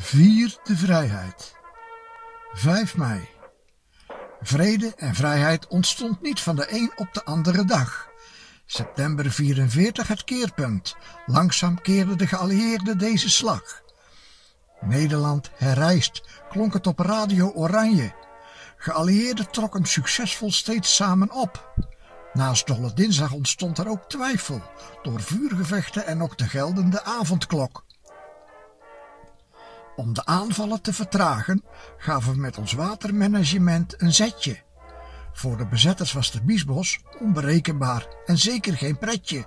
Vier de vrijheid. 5 mei. Vrede en vrijheid ontstond niet van de een op de andere dag. September 44 het keerpunt. Langzaam keerden de geallieerden deze slag. Nederland herrijst, klonk het op Radio Oranje. Geallieerden trokken succesvol steeds samen op. Naast Dolle Dinsdag ontstond er ook twijfel, door vuurgevechten en ook de geldende avondklok. Om de aanvallen te vertragen gaven we met ons watermanagement een zetje. Voor de bezetters was de Biesbos onberekenbaar en zeker geen pretje.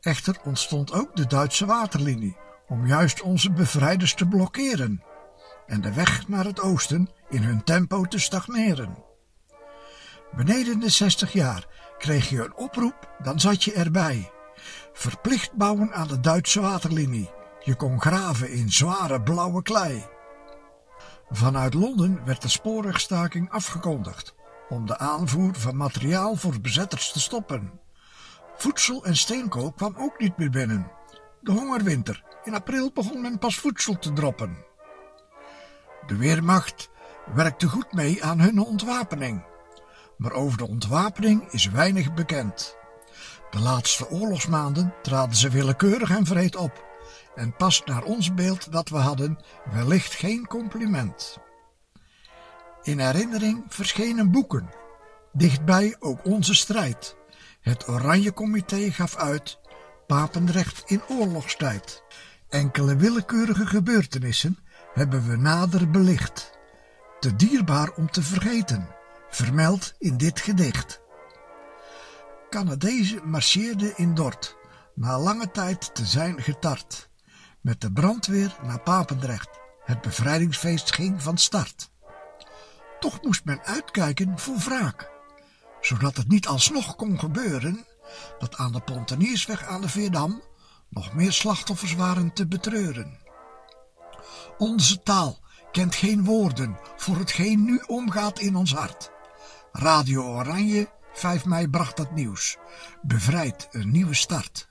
Echter ontstond ook de Duitse waterlinie om juist onze bevrijders te blokkeren en de weg naar het oosten in hun tempo te stagneren. Beneden de 60 jaar kreeg je een oproep, dan zat je erbij. Verplicht bouwen aan de Duitse waterlinie. Je kon graven in zware blauwe klei. Vanuit Londen werd de spoorwegstaking afgekondigd om de aanvoer van materiaal voor bezetters te stoppen. Voedsel en steenkool kwam ook niet meer binnen. De hongerwinter. In april begon men pas voedsel te droppen. De Weermacht werkte goed mee aan hun ontwapening. Maar over de ontwapening is weinig bekend. De laatste oorlogsmaanden traden ze willekeurig en vreed op en past naar ons beeld dat we hadden wellicht geen compliment. In herinnering verschenen boeken, dichtbij ook onze strijd. Het Oranje Comité gaf uit Papenrecht in oorlogstijd. Enkele willekeurige gebeurtenissen hebben we nader belicht. Te dierbaar om te vergeten, vermeld in dit gedicht. Canadezen marcheerden in Dort, na lange tijd te zijn getart. Met de brandweer naar Papendrecht. Het bevrijdingsfeest ging van start. Toch moest men uitkijken voor wraak, zodat het niet alsnog kon gebeuren dat aan de Ponteniersweg aan de Veerdam nog meer slachtoffers waren te betreuren. Onze taal kent geen woorden voor hetgeen nu omgaat in ons hart. Radio Oranje, 5 mei bracht dat nieuws. Bevrijd een nieuwe start.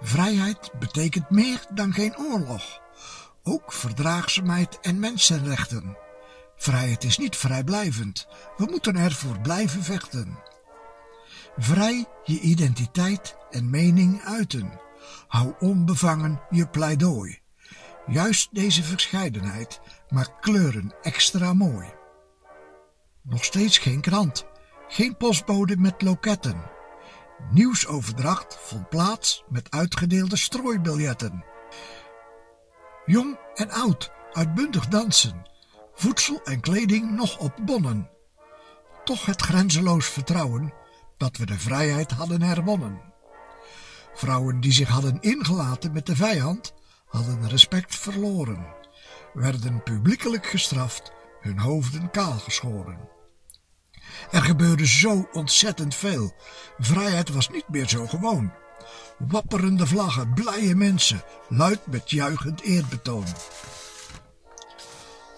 Vrijheid betekent meer dan geen oorlog. Ook verdraagzaamheid en mensenrechten. Vrijheid is niet vrijblijvend. We moeten ervoor blijven vechten. Vrij je identiteit en mening uiten. Hou onbevangen je pleidooi. Juist deze verscheidenheid maakt kleuren extra mooi. Nog steeds geen krant, geen postbode met loketten. Nieuwsoverdracht vond plaats met uitgedeelde strooibiljetten. Jong en oud, uitbundig dansen, voedsel en kleding nog op bonnen. Toch het grenzeloos vertrouwen dat we de vrijheid hadden herwonnen. Vrouwen die zich hadden ingelaten met de vijand, hadden respect verloren, werden publiekelijk gestraft, hun hoofden kaalgeschoren. Er gebeurde zo ontzettend veel. Vrijheid was niet meer zo gewoon. Wapperende vlaggen, blije mensen, luid met juichend eerbetoon.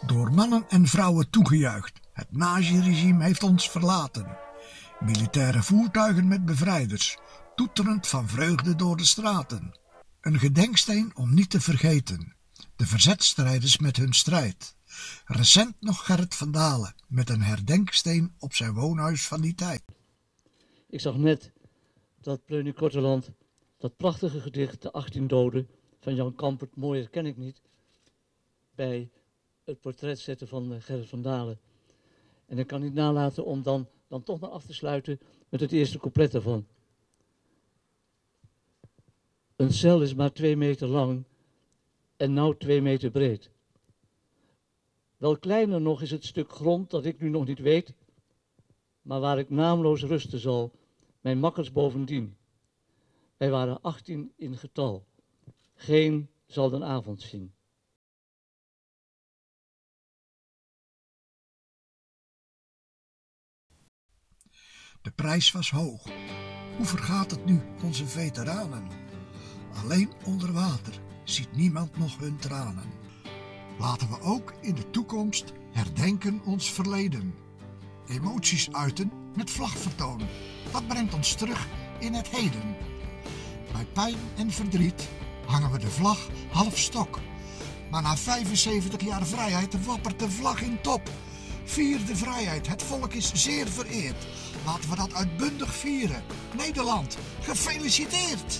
Door mannen en vrouwen toegejuicht, het nazi-regime heeft ons verlaten. Militaire voertuigen met bevrijders, toeterend van vreugde door de straten. Een gedenksteen om niet te vergeten. De verzetstrijders met hun strijd. Recent nog Gerrit van Dalen met een herdenksteen op zijn woonhuis van die tijd. Ik zag net dat Pleunie Korteland dat prachtige gedicht De 18 Doden van Jan Kampert, mooier ken ik niet, bij het portret zetten van eh, Gerrit van Dalen. En ik kan niet nalaten om dan, dan toch maar af te sluiten met het eerste couplet daarvan. Een cel is maar twee meter lang en nou twee meter breed. Wel kleiner nog is het stuk grond dat ik nu nog niet weet, maar waar ik naamloos rusten zal, mijn makkers bovendien. Wij waren achttien in getal, geen zal den avond zien. De prijs was hoog. Hoe vergaat het nu onze veteranen? Alleen onder water ziet niemand nog hun tranen. Laten we ook in de toekomst herdenken ons verleden. Emoties uiten met vlagvertoon. Dat brengt ons terug in het heden. Bij pijn en verdriet hangen we de vlag half stok. Maar na 75 jaar vrijheid wappert de vlag in top. Vier de vrijheid, het volk is zeer vereerd. Laten we dat uitbundig vieren. Nederland, gefeliciteerd!